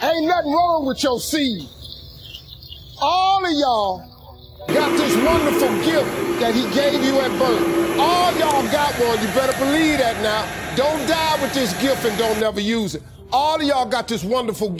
Ain't nothing wrong with your seed. All of y'all got this wonderful gift that he gave you at birth. All y'all got one. You better believe that now. Don't die with this gift and don't never use it. All of y'all got this wonderful gift.